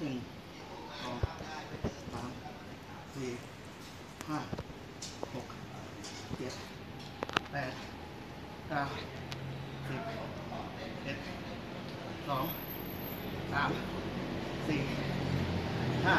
หนึ่งสองสามสี่ห้าหกเจ็ดแปดเก้าสิบเอ็ดสองสามสี่ห้า